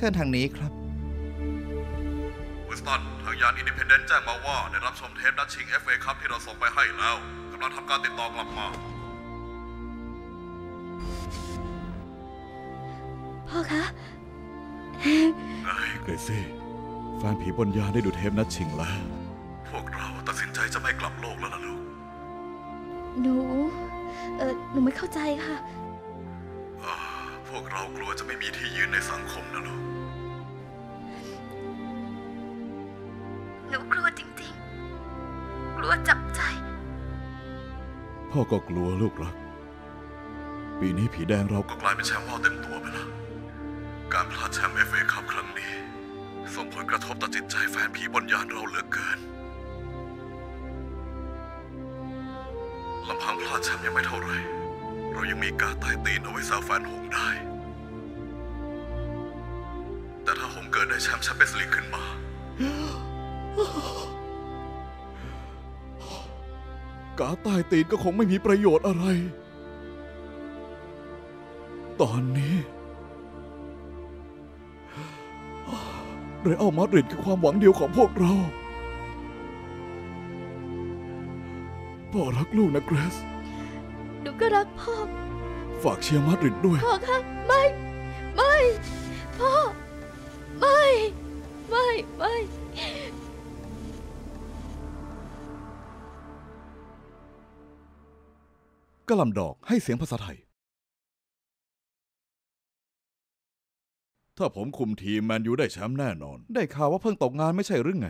เชิญทางนี้ครับวิสตันทางยาน Independent แจ้งมาว่า ได้รับชมเทปนัดชิง FA คัพที่เราส่งไปให้แล้วกำลังทำการติดต่อกลับมา พ่อคะเกรซี่แฟนผีบนยานได้ดูเทปนัดชิงแล้ว พวกเราตัดสินใจจะไม่กลับโลกแล้วล่ะลูก หนู เออหนูไม่เข้าใจค่ะอ่าพ วกเรากลัวจะไม่มีที่ยืนในสังคมนะลูก หนูกลัวจริงๆ กลัวจับใจ พ่อก็กลัวลูกรัก ปีนี้ผีแดงเราก็ก็กลายเป็นแชมป์ว่าวเต็มตัวไปแล้ว การพลาดแชมป์ FA คัพครั้งนี้ ส่งผลกระทบต่อจิตใจแฟนผีบนยานเราเหลือเกินลำพังพลาดแชมป์ยังไม่เท่าไหรเรายังมีการใต้ตีนเอาไว้แซวแฟนหงส์ได้ แต่ถ้าหงส์เกิดได้แชมป์แชมเปี้ยนส์ลีกขึ้นมา กาใต้ตีนก็คงไม่มีประโยชน์อะไร ตอนนี้ เรอัลมาดริดคือความหวังเดียวของพวกเราพ่อรักลูกนะเกรซหนูก็รักพ่อ ฝากเชียร์มาดริดด้วย พ่อคะไม่ ไม่ กระหลำดอกให้เสียงภาษาไทย ถ้าผมคุมทีมแมนยูได้แชมป์แน่นอน ได้ข่าวว่าเพิ่งตกงานไม่ใช่หรือไง